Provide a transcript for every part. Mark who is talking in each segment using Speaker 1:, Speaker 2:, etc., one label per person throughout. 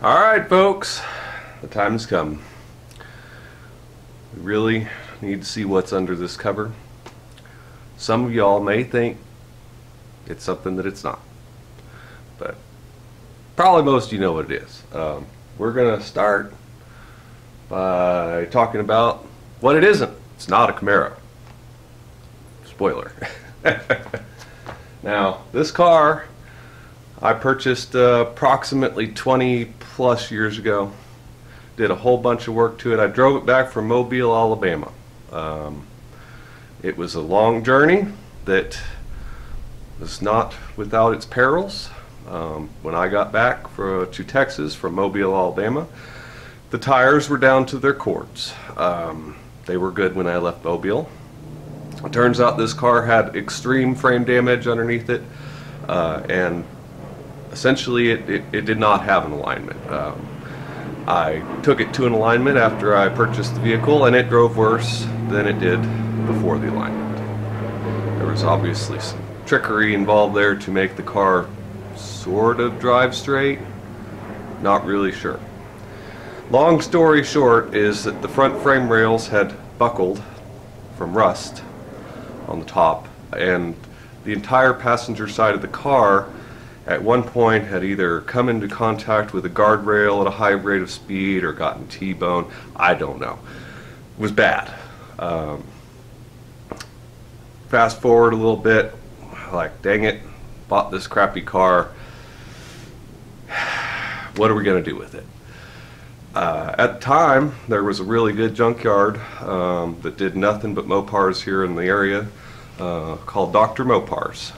Speaker 1: All right, folks, the time has come. We really need to see what's under this cover. Some of y'all may think it's something that it's not, but probably most of you know what it is. Um, we're going to start by talking about what it isn't. It's not a Camaro. Spoiler. now, this car I purchased uh, approximately 20 plus years ago. Did a whole bunch of work to it. I drove it back from Mobile, Alabama. Um, it was a long journey that was not without its perils. Um, when I got back for, to Texas from Mobile, Alabama, the tires were down to their cords. Um, they were good when I left Mobile. It turns out this car had extreme frame damage underneath it, uh, and essentially it, it, it, did not have an alignment. Um, I took it to an alignment after I purchased the vehicle and it drove worse than it did before the alignment. There was obviously some trickery involved there to make the car sort of drive straight. Not really sure. Long story short is that the front frame rails had buckled from rust on the top and the entire passenger side of the car at one point had either come into contact with a guardrail at a high rate of speed or gotten T-boned. I don't know. It was bad. Um, fast forward a little bit, like, dang it, bought this crappy car. What are we going to do with it? Uh, at the time, there was a really good junkyard um, that did nothing but Mopars here in the area uh, called Dr. Mopars.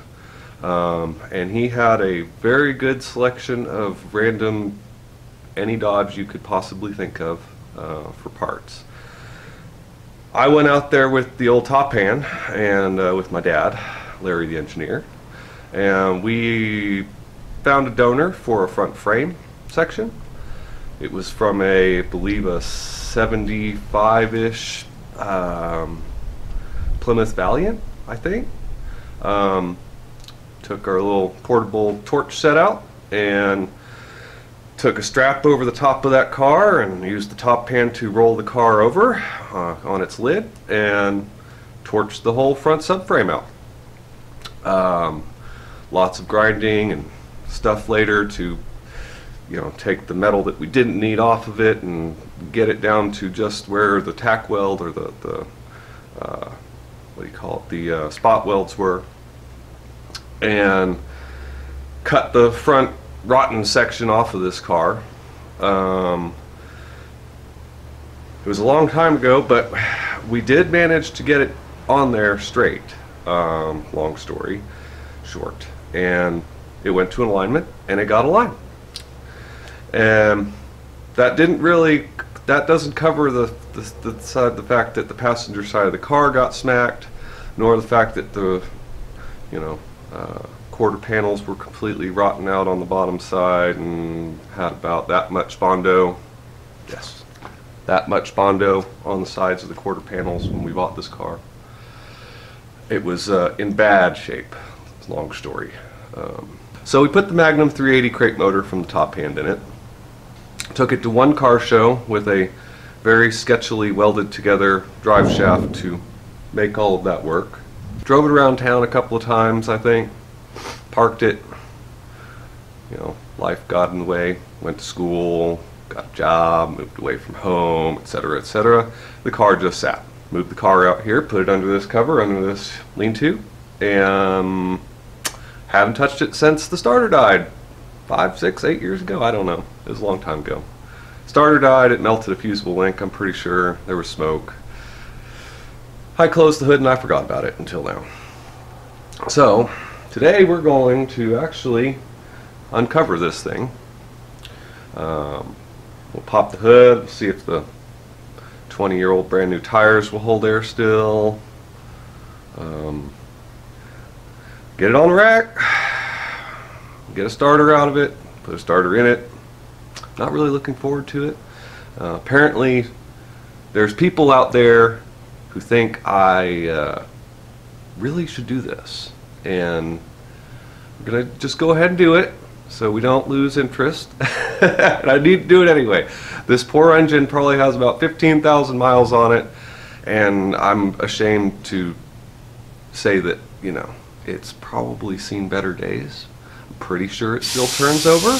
Speaker 1: Um, and he had a very good selection of random any Dodge you could possibly think of uh, for parts. I went out there with the old top hand and uh, with my dad, Larry the engineer, and we found a donor for a front frame section. It was from a, I believe, a 75-ish um, Plymouth Valiant, I think. Um, took our little portable torch set out and took a strap over the top of that car and used the top pan to roll the car over uh, on its lid and torched the whole front subframe out. Um, lots of grinding and stuff later to you know take the metal that we didn't need off of it and get it down to just where the tack weld or the, the uh, what do you call it the uh, spot welds were and cut the front rotten section off of this car. Um, it was a long time ago, but we did manage to get it on there straight. Um, long story short. And it went to an alignment and it got aligned. And that didn't really, that doesn't cover the, the, the, side, the fact that the passenger side of the car got smacked, nor the fact that the, you know, uh, quarter panels were completely rotten out on the bottom side and had about that much Bondo. Yes, that much Bondo on the sides of the quarter panels when we bought this car. It was uh, in bad shape. Long story. Um, so we put the Magnum 380 crate motor from the top hand in it. Took it to one car show with a very sketchily welded together drive shaft to make all of that work. Drove it around town a couple of times, I think. Parked it. You know, life got in the way. Went to school, got a job, moved away from home, etc., etc. The car just sat. Moved the car out here, put it under this cover, under this lean-to, and haven't touched it since the starter died. Five, six, eight years ago? I don't know. It was a long time ago. Starter died, it melted a fusible link, I'm pretty sure. There was smoke. I closed the hood and I forgot about it until now. So, today we're going to actually uncover this thing. Um, we'll pop the hood, see if the 20 year old brand new tires will hold air still. Um, get it on the rack, get a starter out of it, put a starter in it. Not really looking forward to it. Uh, apparently, there's people out there who think I uh, really should do this. And I'm going to just go ahead and do it, so we don't lose interest. and I need to do it anyway. This poor engine probably has about 15,000 miles on it, and I'm ashamed to say that, you know, it's probably seen better days. I'm pretty sure it still turns over.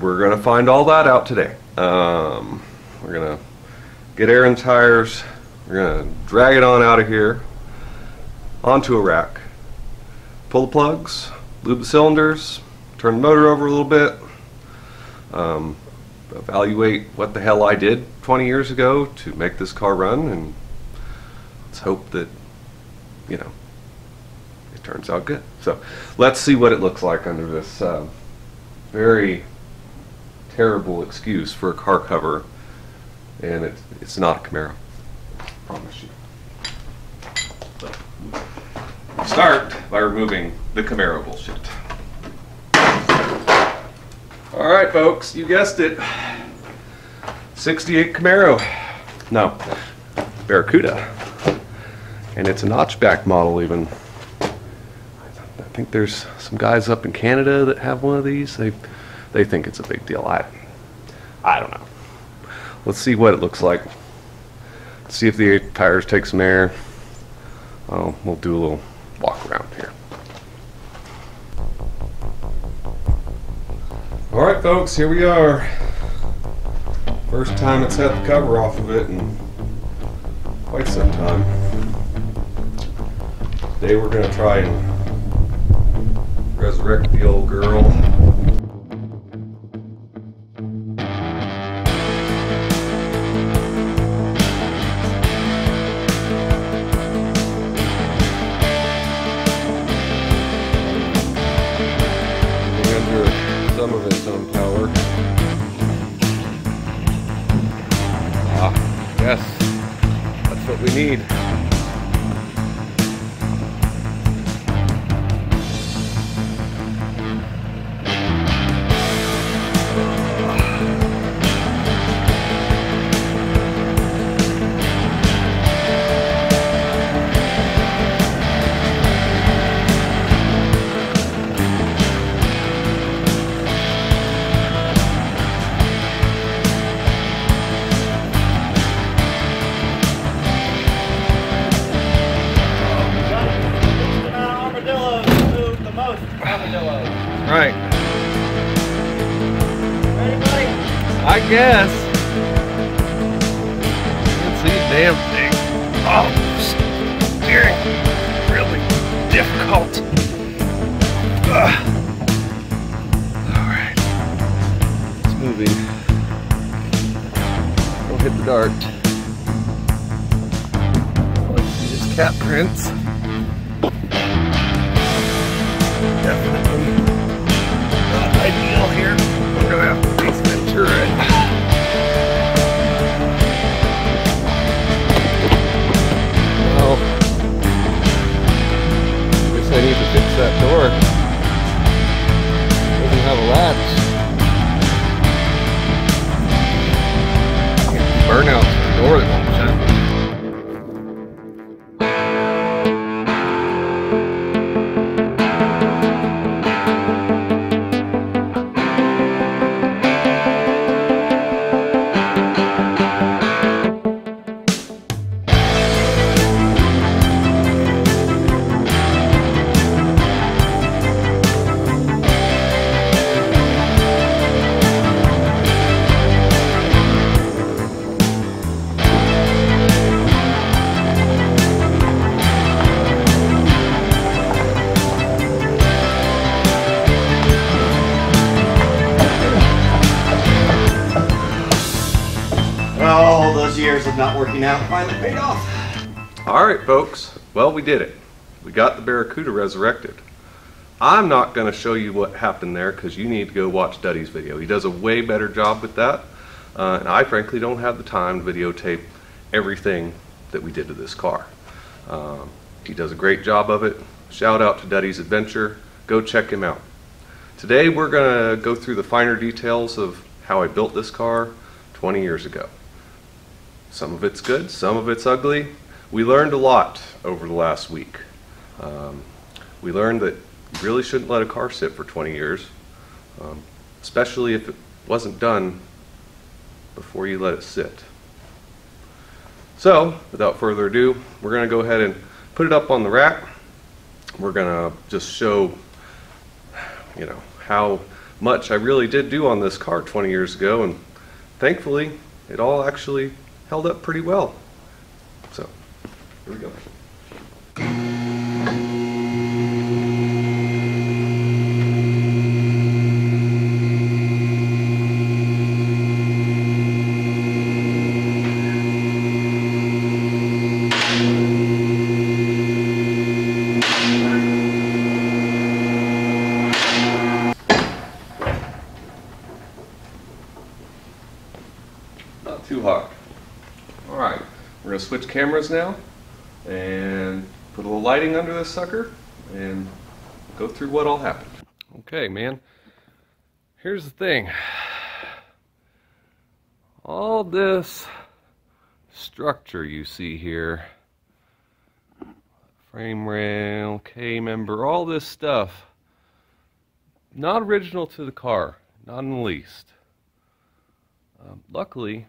Speaker 1: We're going to find all that out today. Um, we're going to get air in tires. We're going to drag it on out of here onto a rack. Pull the plugs, lube the cylinders, turn the motor over a little bit, um, evaluate what the hell I did 20 years ago to make this car run, and let's hope that, you know, it turns out good. So let's see what it looks like under this uh, very terrible excuse for a car cover, and it's, it's not a Camaro. Promise you. So, start by removing the Camaro bullshit. All right, folks, you guessed it. 68 Camaro. No, Barracuda. And it's a notchback model even. I think there's some guys up in Canada that have one of these. They they think it's a big deal. I I don't know. Let's see what it looks like. See if the tires take some air. Oh, we'll do a little walk around here. All right, folks, here we are. First time it's had the cover off of it in quite some time. Today we're going to try and resurrect the old girl. Thing. Oh, steering really difficult. Ugh. All right, it's moving. Don't hit the dart. See his cat prints. Definitely door. Doesn't have a latch. Burnout for the we did it. We got the Barracuda resurrected. I'm not going to show you what happened there because you need to go watch Duddie's video. He does a way better job with that. Uh, and I frankly don't have the time to videotape everything that we did to this car. Um, he does a great job of it. Shout out to Duddie's Adventure. Go check him out. Today we're going to go through the finer details of how I built this car 20 years ago. Some of it's good, some of it's ugly. We learned a lot over the last week. Um, we learned that you really shouldn't let a car sit for 20 years, um, especially if it wasn't done before you let it sit. So, without further ado, we're going to go ahead and put it up on the rack. We're going to just show, you know, how much I really did do on this car 20 years ago, and thankfully, it all actually held up pretty well. Here we go. Not too hot. All right, we're gonna switch cameras now and put a little lighting under this sucker and go through what all happened. Okay, man. Here's the thing. All this structure you see here, frame rail, K-member, all this stuff, not original to the car, not in the least. Um, luckily,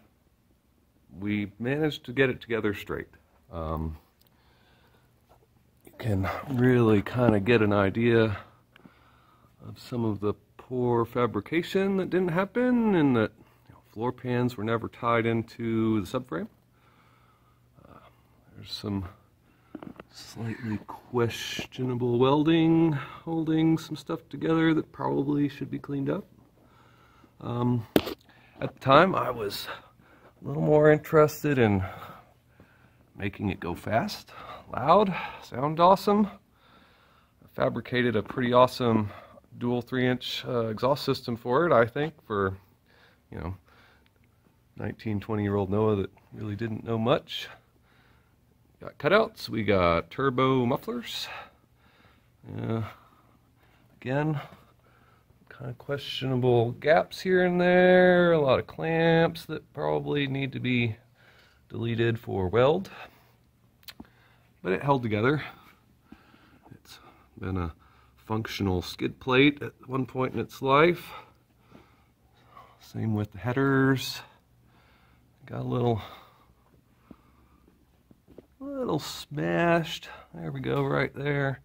Speaker 1: we managed to get it together straight. Um, can really kind of get an idea of some of the poor fabrication that didn't happen and that you know, floor pans were never tied into the subframe. Uh, there's some slightly questionable welding holding some stuff together that probably should be cleaned up. Um, at the time, I was a little more interested in making it go fast, loud, sound awesome. I fabricated a pretty awesome dual three inch uh, exhaust system for it, I think, for, you know, 19, 20 year old Noah that really didn't know much. Got cutouts, we got turbo mufflers. Yeah. Again, kind of questionable gaps here and there, a lot of clamps that probably need to be deleted for weld. But it held together. It's been a functional skid plate at one point in its life. Same with the headers. Got a little little smashed. There we go, right there.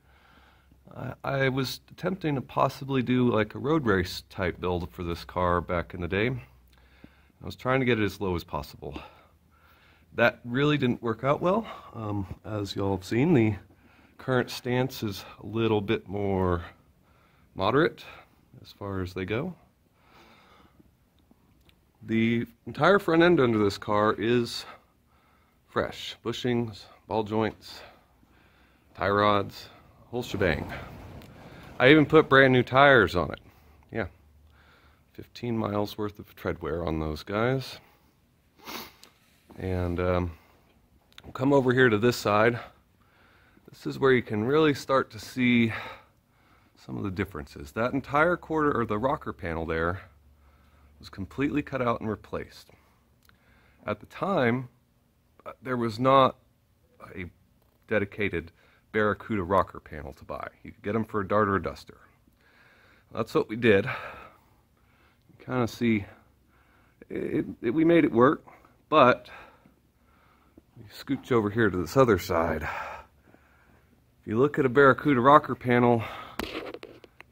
Speaker 1: I, I was attempting to possibly do like a road race type build for this car back in the day. I was trying to get it as low as possible. That really didn't work out well. Um, as y'all have seen, the current stance is a little bit more moderate as far as they go. The entire front end under this car is fresh. Bushings, ball joints, tie rods, whole shebang. I even put brand new tires on it. Yeah. 15 miles worth of tread wear on those guys. And um, come over here to this side. This is where you can really start to see some of the differences. That entire quarter, or the rocker panel there, was completely cut out and replaced. At the time, uh, there was not a dedicated Barracuda rocker panel to buy. You could get them for a dart or a duster. That's what we did. You kind of see, it, it, we made it work, but you scooch over here to this other side. If you look at a Barracuda rocker panel,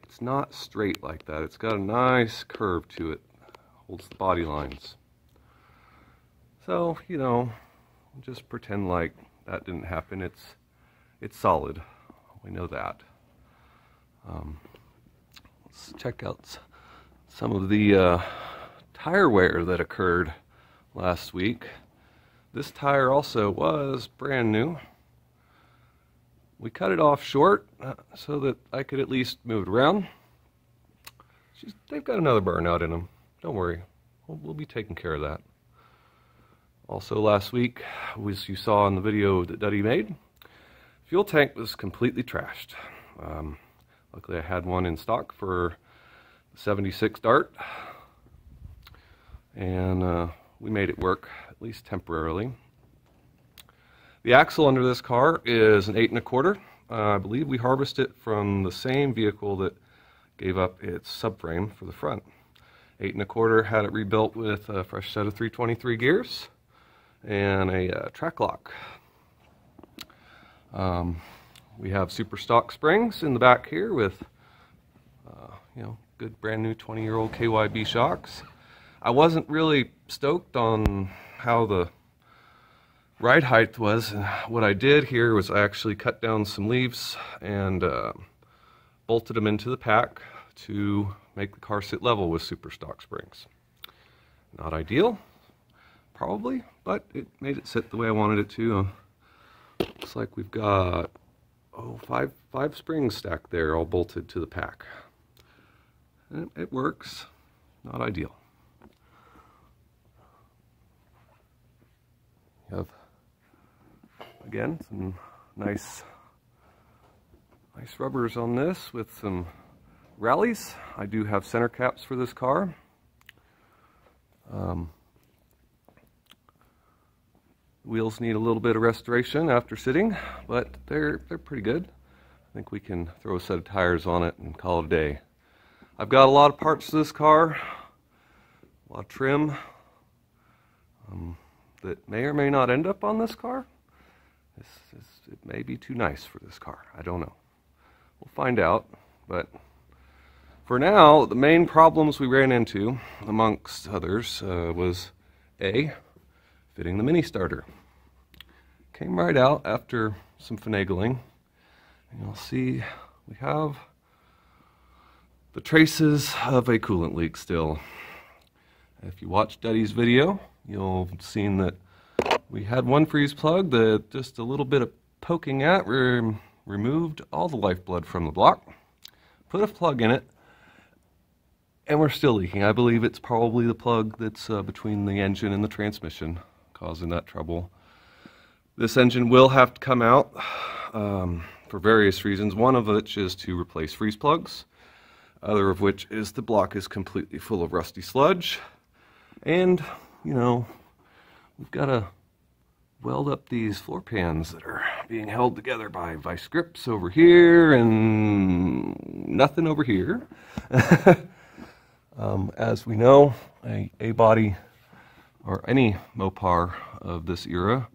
Speaker 1: it's not straight like that. It's got a nice curve to it. Holds the body lines. So, you know, just pretend like that didn't happen. It's it's solid. We know that. Um, let's check out some of the uh, tire wear that occurred last week. This tire also was brand new. We cut it off short uh, so that I could at least move it around. She's, they've got another burnout in them. Don't worry. We'll, we'll be taking care of that. Also last week, as you saw in the video that Duddie made, fuel tank was completely trashed. Um, luckily I had one in stock for 76 Dart. And uh, we made it work, at least temporarily. The axle under this car is an eight and a quarter. Uh, I believe we harvested it from the same vehicle that gave up its subframe for the front. Eight and a quarter had it rebuilt with a fresh set of 323 gears and a uh, Trac-Lok. Um, we have super stock springs in the back here with, uh, you know, good brand new 20 year old KYB shocks. I wasn't really stoked on how the ride height was. What I did here was I actually cut down some leaves and uh, bolted them into the pack to make the car sit level with super stock springs. Not ideal, probably, but it made it sit the way I wanted it to. looks like we've got oh five five springs stacked there, all bolted to the pack. It works. Not ideal. You have again some nice nice rubbers on this with some rallies. I do have center caps for this car. Um, wheels need a little bit of restoration after sitting, but they're they're pretty good. I think we can throw a set of tires on it and call it a day. I've got a lot of parts to this car, a lot of trim. Um, that may or may not end up on this car. This, this, it may be too nice for this car. I don't know. We'll find out. But for now, the main problems we ran into, amongst others, uh, was A, fitting the mini starter. Came right out after some finagling. And you'll see we have the traces of a coolant leak still. If you watched Duddie's video, you'll have seen that we had one freeze plug that just a little bit of poking at re removed all the lifeblood from the block. Put a plug in it, and we're still leaking. I believe it's probably the plug that's uh, between the engine and the transmission causing that trouble. This engine will have to come out um, for various reasons, one of which is to replace freeze plugs, other of which is the block is completely full of rusty sludge, and you know, we've got to weld up these floor pans that are being held together by vice grips over here and nothing over here. um, as we know, a A-body or any Mopar of this era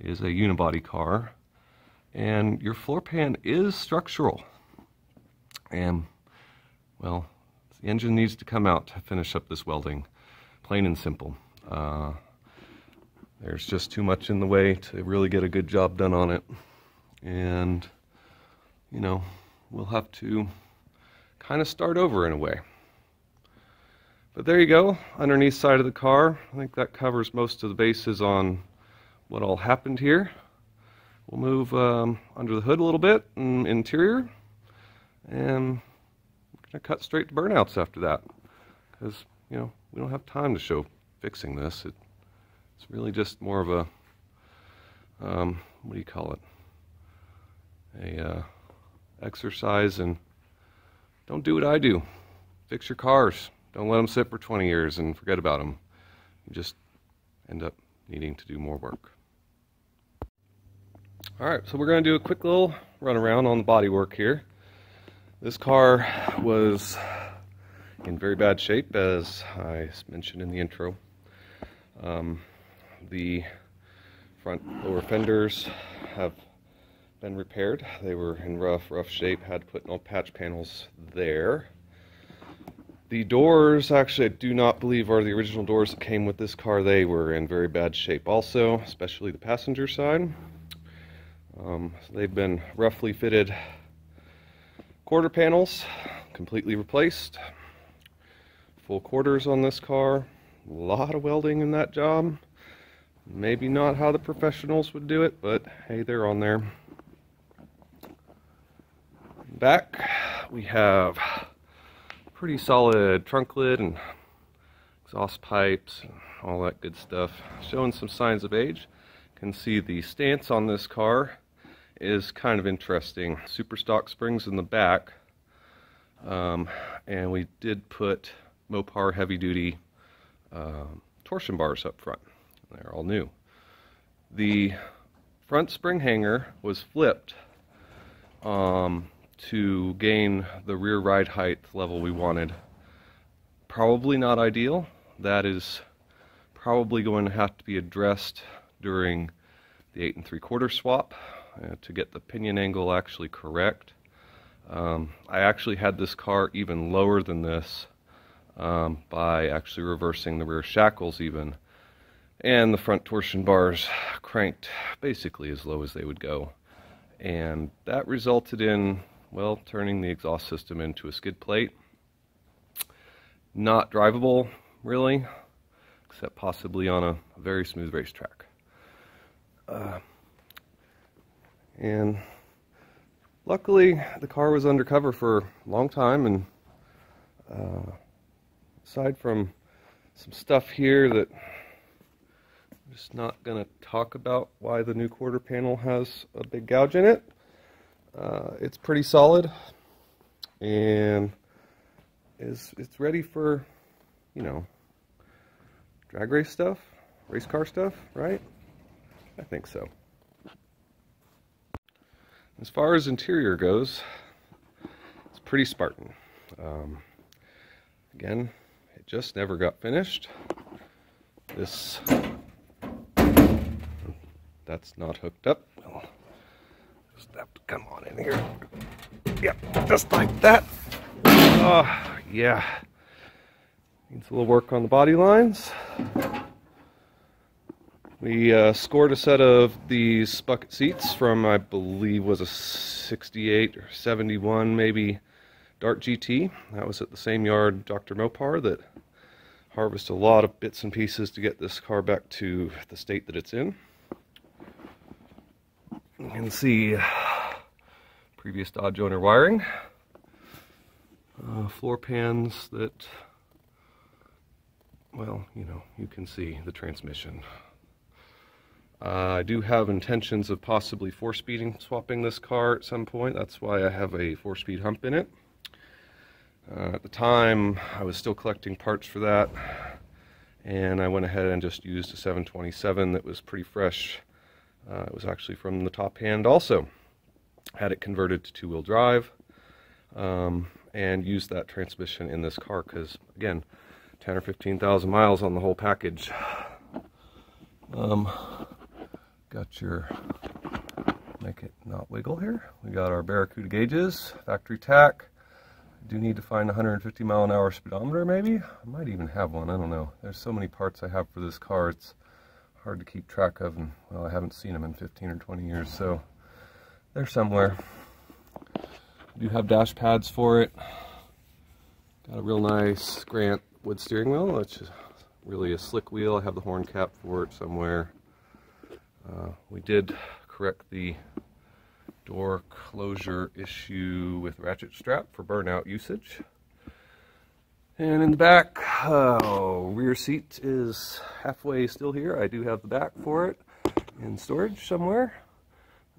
Speaker 1: is a unibody car and your floor pan is structural and well the engine needs to come out to finish up this welding plain and simple. Uh, there's just too much in the way to really get a good job done on it. And, you know, we'll have to kind of start over in a way. But there you go, underneath side of the car. I think that covers most of the bases on what all happened here. We'll move um, under the hood a little bit and interior. And we're going to cut straight to burnouts after that. Because, you know, we don't have time to show fixing this. It, it's really just more of a, um, what do you call it? A uh, exercise and don't do what I do. Fix your cars. Don't let them sit for 20 years and forget about them. You just end up needing to do more work. All right, so we're going to do a quick little run around on the bodywork here. This car was in very bad shape, as I mentioned in the intro. Um, the front lower fenders have been repaired. They were in rough, rough shape. Had to put no patch panels there. The doors, actually, I do not believe are the original doors that came with this car. They were in very bad shape also, especially the passenger side. Um, so they've been roughly fitted quarter panels, completely replaced full quarters on this car. A lot of welding in that job. Maybe not how the professionals would do it, but hey, they're on there. Back, we have pretty solid trunk lid and exhaust pipes and all that good stuff. Showing some signs of age. Can see the stance on this car is kind of interesting. Super stock springs in the back. Um, and we did put Mopar heavy duty uh, torsion bars up front. They're all new. The front spring hanger was flipped um, to gain the rear ride height level we wanted. Probably not ideal. That is probably going to have to be addressed during the 8 and 3 quarter swap uh, to get the pinion angle actually correct. Um, I actually had this car even lower than this um, by actually reversing the rear shackles even. And the front torsion bars cranked basically as low as they would go. And that resulted in well turning the exhaust system into a skid plate. Not drivable really except possibly on a very smooth racetrack uh, and luckily the car was undercover for a long time and uh, aside from some stuff here that I'm just not going to talk about why the new quarter panel has a big gouge in it. Uh, it's pretty solid and is it's ready for, you know, drag race stuff, race car stuff, right? I think so. As far as interior goes, it's pretty Spartan. Um, again, it just never got finished. This, that's not hooked up. I'll just have to come on in here. Yep, just like that. Oh, yeah. Needs a little work on the body lines. We uh, scored a set of these bucket seats from, I believe, was a 68 or 71, maybe, Dart GT. That was at the same yard, Dr. Mopar, that harvested a lot of bits and pieces to get this car back to the state that it's in. You can see previous Dodge owner wiring. Uh, floor pans that, well, you know, you can see the transmission. Uh, I do have intentions of possibly four-speeding swapping this car at some point. That's why I have a four-speed hump in it. Uh, at the time, I was still collecting parts for that, and I went ahead and just used a 727 that was pretty fresh. Uh, it was actually from the top hand also. Had it converted to two-wheel drive, um, and used that transmission in this car because, again, 10 or 15,000 miles on the whole package. Um, got your make it not wiggle here. We got our Barracuda gauges, factory tach. Do need to find 150 mile an hour speedometer maybe. I might even have one, I don't know. There's so many parts I have for this car, it's hard to keep track of and well I haven't seen them in 15 or 20 years so they're somewhere. do have dash pads for it. Got a real nice Grant wood steering wheel, which is really a slick wheel. I have the horn cap for it somewhere. Uh, we did correct the door closure issue with ratchet strap for burnout usage. And in the back, uh, rear seat is halfway still here. I do have the back for it in storage somewhere.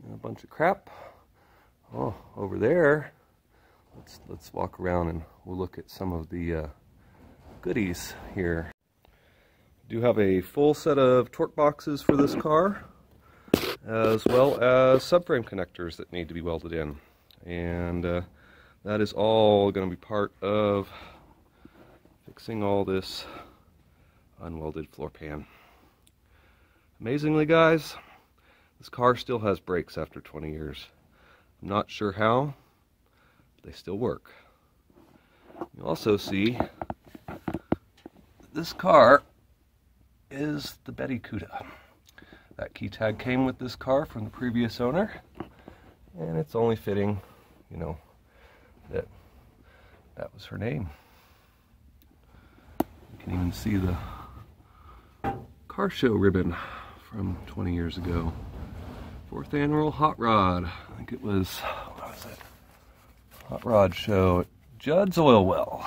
Speaker 1: And a bunch of crap. Oh, over there. Let's let's walk around and we'll look at some of the uh, goodies here. Do have a full set of torque boxes for this car as well as subframe connectors that need to be welded in. And uh, that is all going to be part of fixing all this unwelded floor pan. Amazingly, guys, this car still has brakes after 20 years. I'm not sure how, but they still work. You also see this car is the Betty Cuda. That key tag came with this car from the previous owner, and it's only fitting, you know, that that was her name. You can even see the car show ribbon from 20 years ago. Fourth annual Hot Rod. I think it was, what was it? Hot Rod Show at Judd's Oil Well,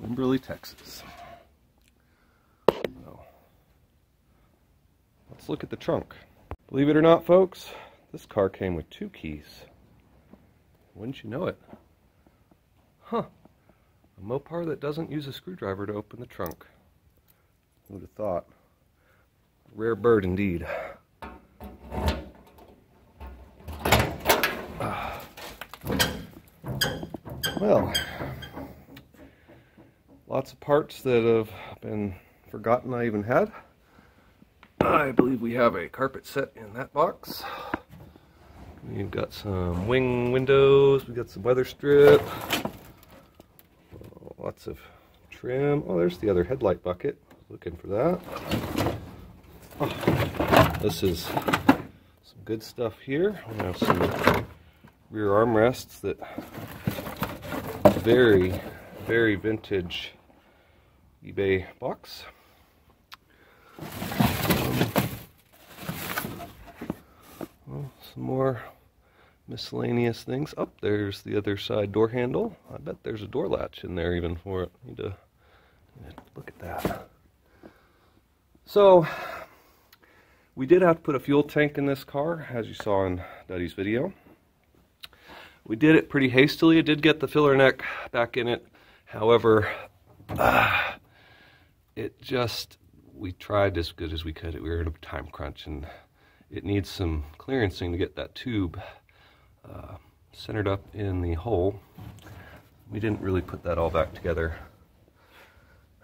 Speaker 1: Wimberley, Texas. Let's look at the trunk. Believe it or not, folks, this car came with two keys. Wouldn't you know it? Huh. A Mopar that doesn't use a screwdriver to open the trunk. Who would have thought? Rare bird indeed. Well, lots of parts that have been forgotten I even had. I believe we have a carpet set in that box. We've got some wing windows, we've got some weather strip, lots of trim. Oh, there's the other headlight bucket. Looking for that. Oh, this is some good stuff here. We have some rear armrests that very, very vintage eBay box. Well, some more miscellaneous things. Up oh, there's the other side door handle. I bet there's a door latch in there even for it. Need to, need to look at that. So we did have to put a fuel tank in this car, as you saw in Duddie's video. We did it pretty hastily. It did get the filler neck back in it. However, uh, it just, we tried as good as we could. We were in a time crunch and it needs some clearancing to get that tube uh, centered up in the hole. We didn't really put that all back together.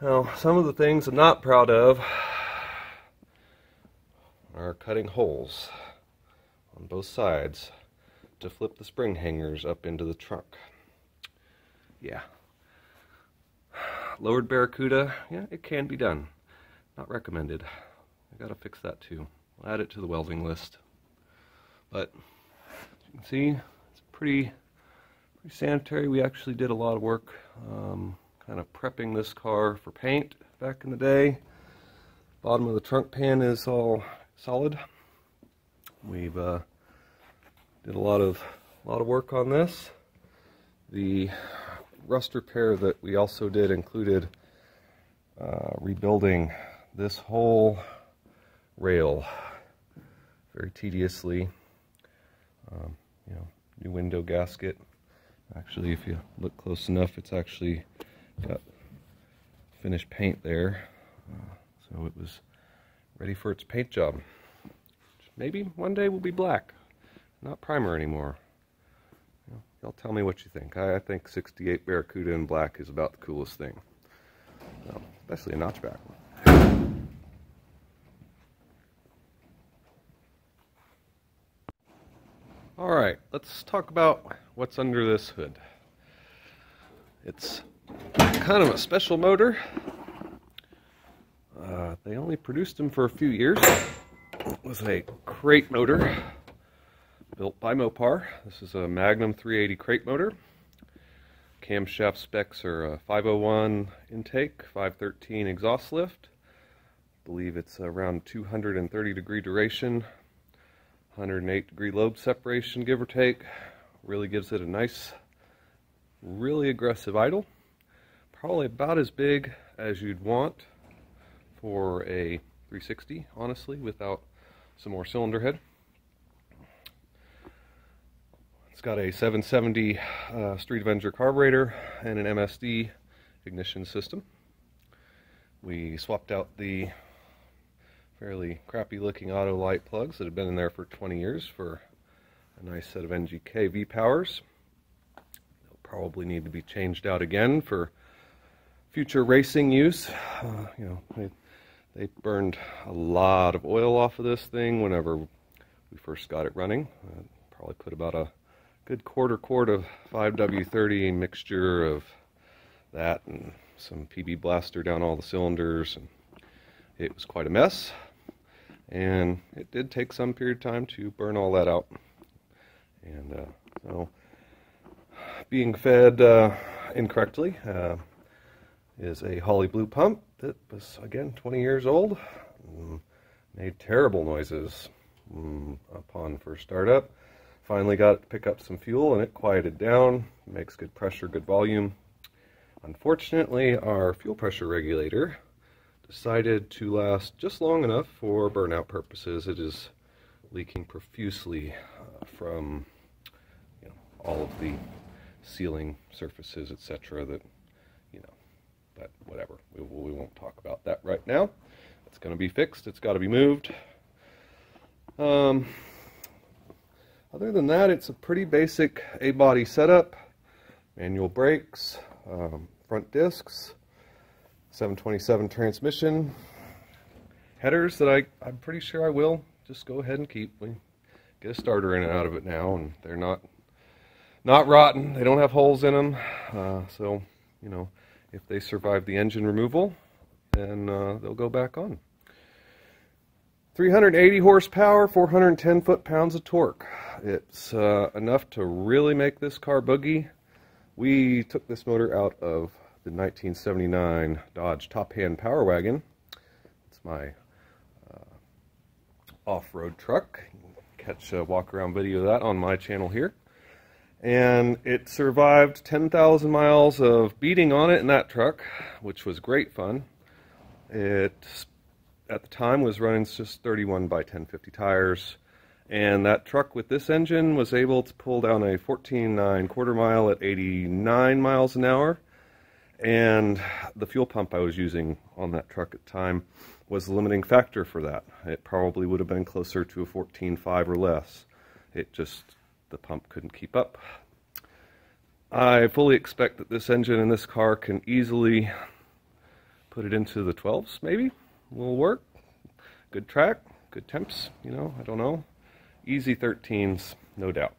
Speaker 1: Now, some of the things I'm not proud of are cutting holes on both sides to flip the spring hangers up into the trunk. Yeah. Lowered Barracuda, yeah, it can be done. Not recommended. I gotta fix that too. I'll add it to the welding list. But you can see it's pretty, pretty sanitary. We actually did a lot of work um, kind of prepping this car for paint back in the day. Bottom of the trunk pan is all solid. We've uh, did a lot of a lot of work on this. The rust repair that we also did included uh, rebuilding this whole rail very tediously. Um, you know, new window gasket. Actually, if you look close enough, it's actually got finished paint there. Uh, so it was ready for its paint job. Maybe one day will be black, not primer anymore. You know, y'all tell me what you think. I, I, think 68 Barracuda in black is about the coolest thing, well, especially a notchback. All right, let's talk about what's under this hood. It's kind of a special motor. Uh, they only produced them for a few years. It was a crate motor built by Mopar. This is a Magnum 380 crate motor. Camshaft specs are a 501 intake, 513 exhaust lift. I believe it's around 230 degree duration, 108 degree lobe separation, give or take. Really gives it a nice, really aggressive idle. Probably about as big as you'd want for a 360, honestly, without some more cylinder head. It's got a 770 uh, Street Avenger carburetor and an MSD ignition system. We swapped out the fairly crappy looking Autolite plugs that have been in there for 20 years for a nice set of NGK V-Powers. They'll probably need to be changed out again for future racing use. Uh, you know, they burned a lot of oil off of this thing whenever we first got it running. Uh, probably put about a good quarter quart of 5W30 mixture of that and some PB blaster down all the cylinders. and It was quite a mess. And it did take some period of time to burn all that out. And uh, so being fed uh, incorrectly uh, is a Holley Blue pump that was, again, 20 years old. Mm, made terrible noises mm, upon first startup. Finally got it to pick up some fuel and it quieted down. Makes good pressure, good volume. Unfortunately, our fuel pressure regulator decided to last just long enough for burnout purposes. It is leaking profusely uh, from you know, all of the sealing surfaces, etc. that you know, but whatever. We, we won't talk about that right now. It's going to be fixed. It's got to be moved. Um, Other than that, it's a pretty basic A-body setup. Manual brakes, um, front discs, 727 transmission, headers that I, I'm pretty sure I will just go ahead and keep. We get a starter in and out of it now, and they're not not rotten. They don't have holes in them, uh, so you know if they survive the engine removal, then uh, they'll go back on. 380 horsepower, 410 foot-pounds of torque. It's uh, enough to really make this car boogie. We took this motor out of the 1979 Dodge Top Hand Power Wagon. It's my uh, off-road truck. Catch a walk-around video of that on my channel here. And it survived 10,000 miles of beating on it in that truck, which was great fun. It at the time was running just 31 by 1050 tires. And that truck with this engine was able to pull down a 14.9 quarter mile at 89 miles an hour. And the fuel pump I was using on that truck at the time was the limiting factor for that. It probably would have been closer to a 14.5 or less. It just, the pump couldn't keep up. I fully expect that this engine in this car can easily put it into the 12s, maybe will work. Good track, good temps, you know, I don't know. Easy 13s, no doubt.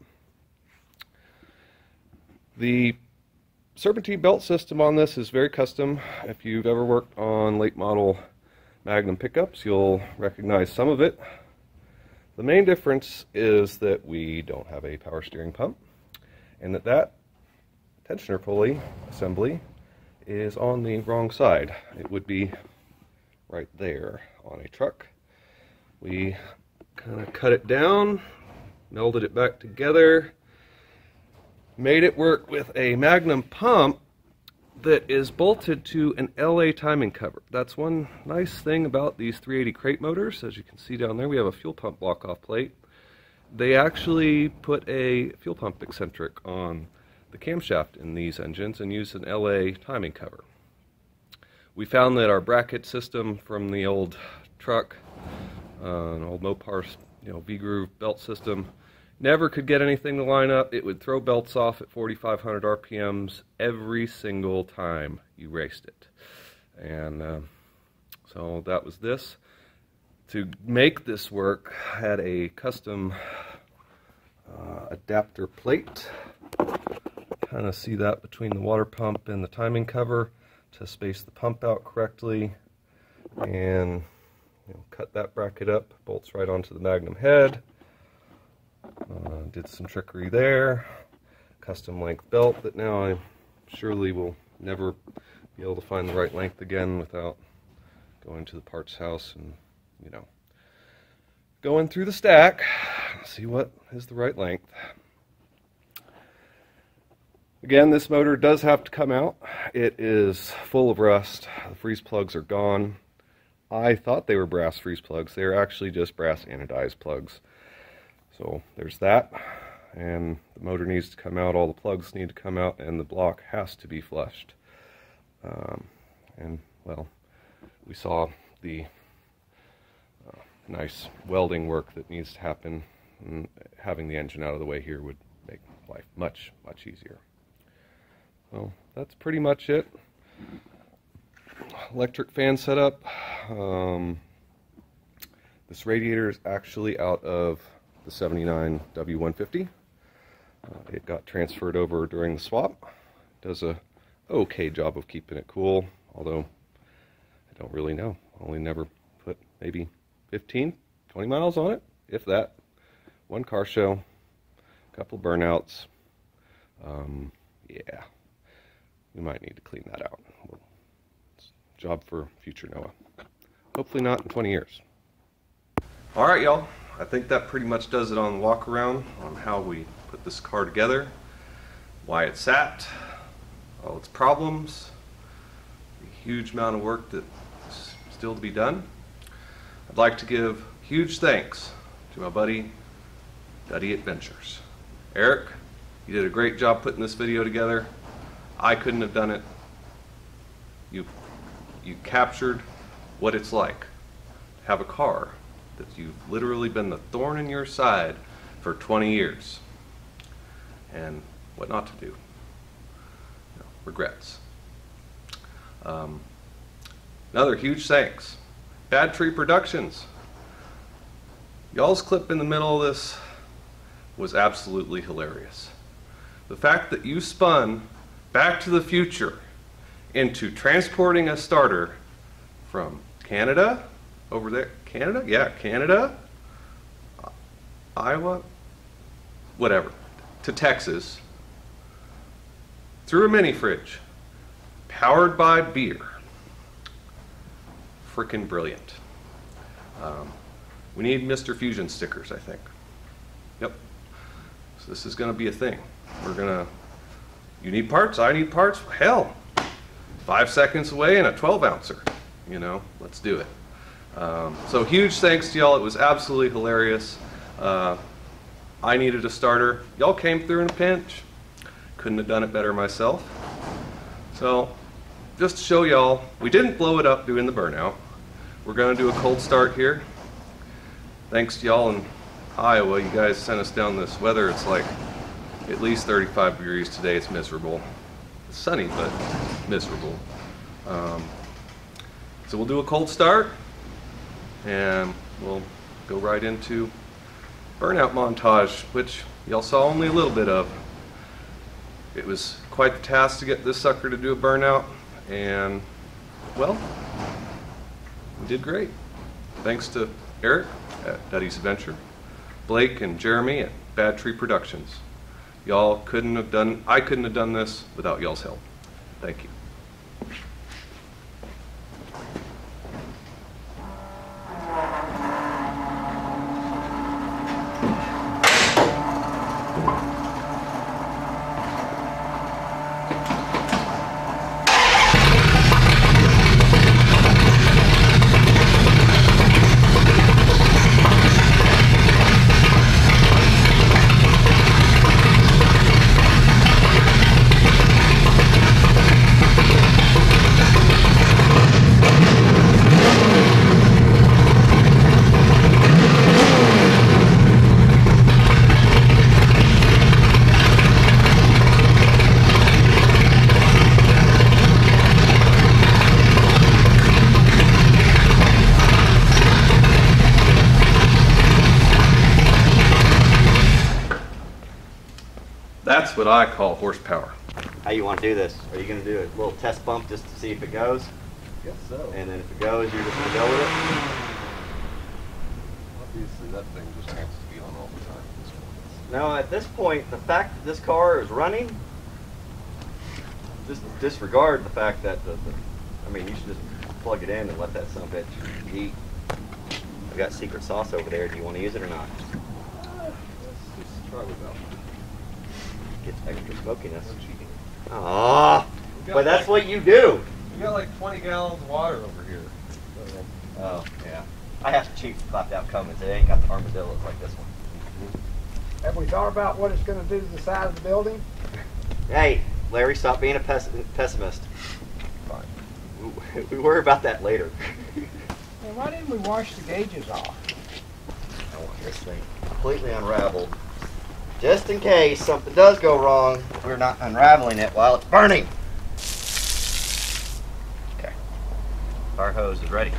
Speaker 1: The serpentine belt system on this is very custom. If you've ever worked on late model Magnum pickups, you'll recognize some of it. The main difference is that we don't have a power steering pump and that that tensioner pulley assembly is on the wrong side. It would be right there on a truck. We kind of cut it down, melded it back together, made it work with a Magnum pump that is bolted to an LA timing cover. That's one nice thing about these 380 crate motors. As you can see down there, we have a fuel pump block-off plate. They actually put a fuel pump eccentric on the camshaft in these engines and use an LA timing cover we found that our bracket system from the old truck, uh, an old Mopar, you know, V-groove belt system, never could get anything to line up. It would throw belts off at 4,500 RPMs every single time you raced it. And uh, so that was this. To make this work, I had a custom uh, adapter plate. Kind of see that between the water pump and the timing cover to space the pump out correctly and you know, cut that bracket up, bolts right onto the Magnum head. Uh, did some trickery there. Custom length belt that now I surely will never be able to find the right length again without going to the parts house and, you know, going through the stack, see what is the right length. Again, this motor does have to come out. It is full of rust. The freeze plugs are gone. I thought they were brass freeze plugs. They're actually just brass anodized plugs. So there's that. And the motor needs to come out, all the plugs need to come out, and the block has to be flushed. Um, and, well, we saw the uh, nice welding work that needs to happen. And having the engine out of the way here would make life much, much easier. So that's pretty much it. Electric fan setup. Um, this radiator is actually out of the 79 W150. Uh, it got transferred over during the swap. Does a okay job of keeping it cool, although I don't really know. Only never put maybe 15, 20 miles on it, if that. One car show, a couple burnouts. Um, yeah we might need to clean that out. job for future Noah. Hopefully not in 20 years. All right, y'all. I think that pretty much does it on the walk around on how we put this car together, why it sat, all its problems, huge amount of work that's still to be done. I'd like to give huge thanks to my buddy, Duddie Adventures. Eric, you did a great job putting this video together. I couldn't have done it. You, you captured what it's like to have a car that you've literally been the thorn in your side for 20 years and what not to do. You know, regrets. Um, another huge thanks. Bad Tree Productions. Y'all's clip in the middle of this was absolutely hilarious. The fact that you spun Back to the Future into transporting a starter from Canada, over there, Canada? Yeah, Canada, Iowa, whatever, to Texas, through a mini fridge, powered by beer. Freaking brilliant. Um, we need Mr. Fusion stickers, I think. Yep. So this is going to be a thing. We're going to, you need parts, I need parts, hell, five seconds away and a 12 ouncer. You know, let's do it. Um, so huge thanks to y'all. It was absolutely hilarious. Uh, I needed a starter. Y'all came through in a pinch. Couldn't have done it better myself. So just to show y'all, we didn't blow it up doing the burnout. We're going to do a cold start here. Thanks to y'all in Iowa, you guys sent us down this weather. It's like at least 35 degrees today. It's miserable. It's sunny, but miserable. Um, so we'll do a cold start and we'll go right into burnout montage, which y'all saw only a little bit of. It was quite the task to get this sucker to do a burnout, and well, we did great. Thanks to Eric at Duddie's Adventure, Blake and Jeremy at Bad Tree Productions. Y'all couldn't have done, I couldn't have done this without y'all's help. Thank you. Horsepower.
Speaker 2: How you want to do this? Are you going to do a little test bump just to see if it goes?
Speaker 1: Guess so.
Speaker 2: And then if it goes, you're just going to go with it?
Speaker 1: Obviously, that thing just wants to be on all the time.
Speaker 2: No, at this point, the fact that this car is running, just disregard the fact that the, the I mean, you should just plug it in and let that son of a bitch eat. I've got secret sauce over there. Do you want to use it or not?
Speaker 1: Let's just try without.
Speaker 2: Gets extra smokiness.
Speaker 1: No.
Speaker 2: Ah, but that's
Speaker 1: like-
Speaker 2: what you do.
Speaker 1: We got like 20 gallons of water over here.
Speaker 2: Oh, yeah. I have to cheat cheap clapped out Cummins. It ain't got the armadillos like this one.
Speaker 3: Have we thought about what it's gonna do to the side of the building?
Speaker 2: Hey, Larry, stop being a pes- pessimist.
Speaker 1: Fine.
Speaker 2: We, we worry about that later.
Speaker 3: And why didn't we wash the gauges off?
Speaker 2: I want this thing completely unraveled. Just in case something does go wrong, we're not unraveling it while it's burning. Okay. Fire hose is ready.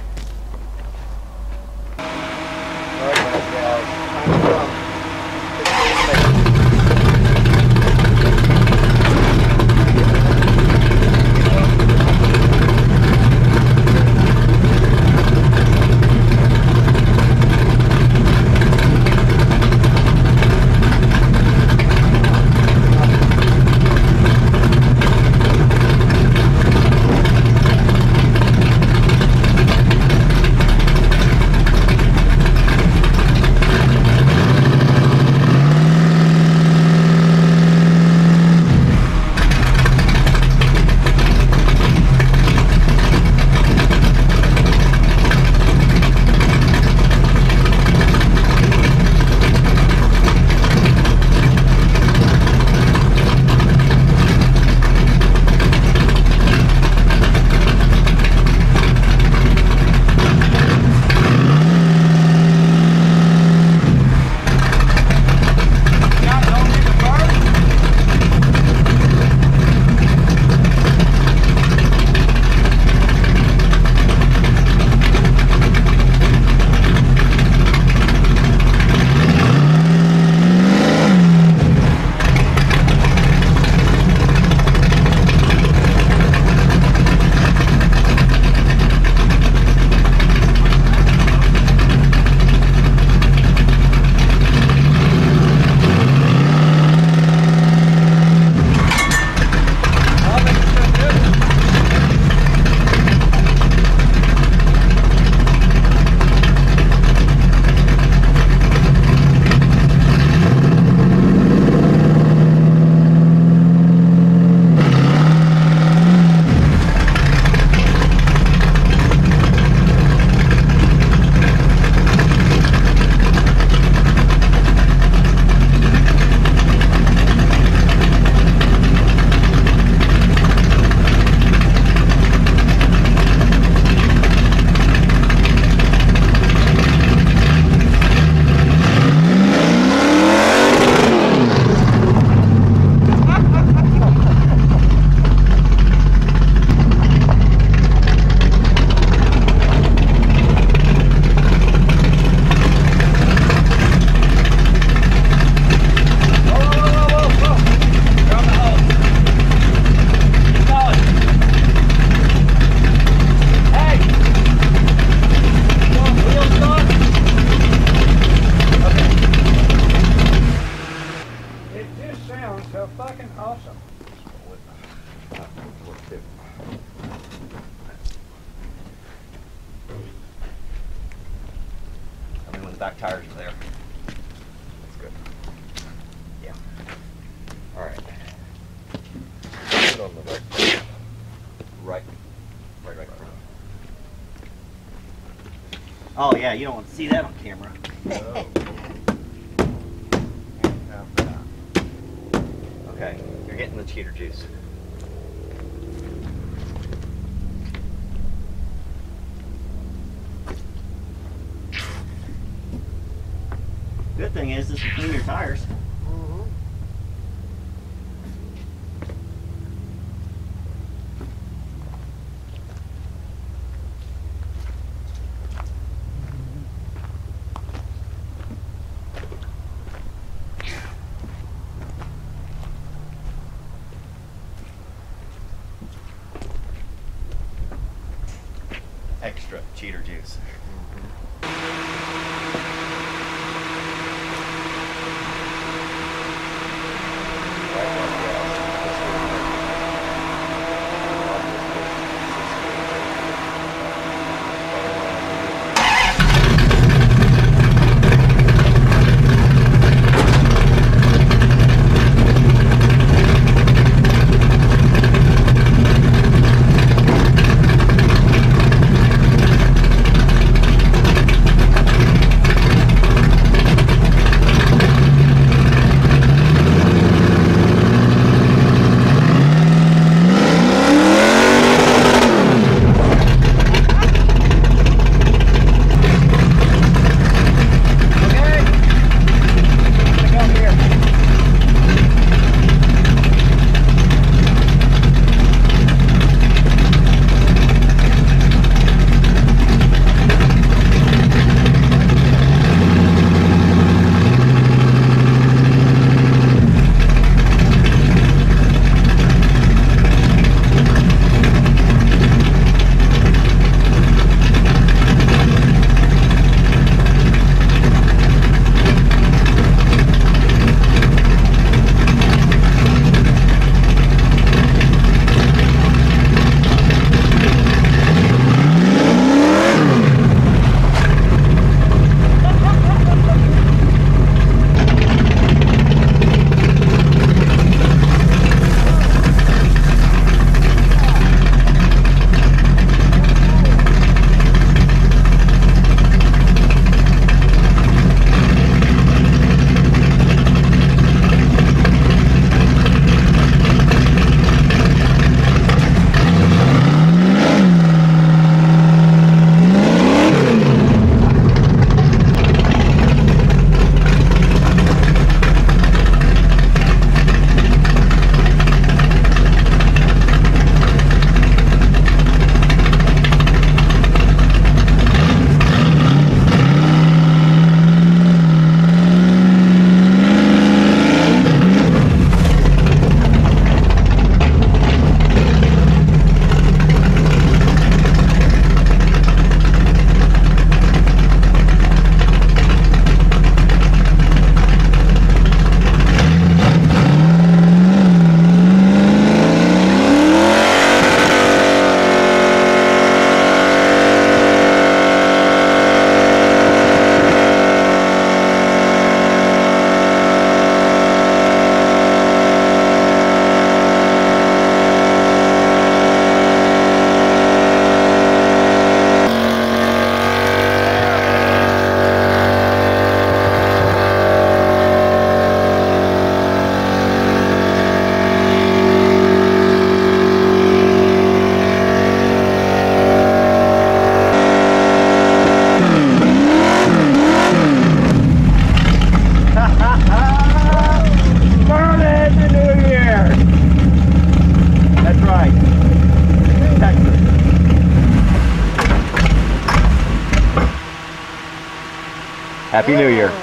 Speaker 2: Cheater juice. Happy New Year.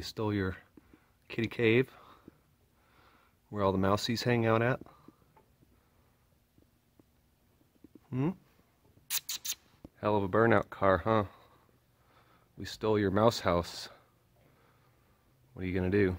Speaker 1: That stole your kitty cave? Where all the mousies hang out at? Hmm? Hell of a burnout car, huh? We stole your mouse house. What are you gonna do?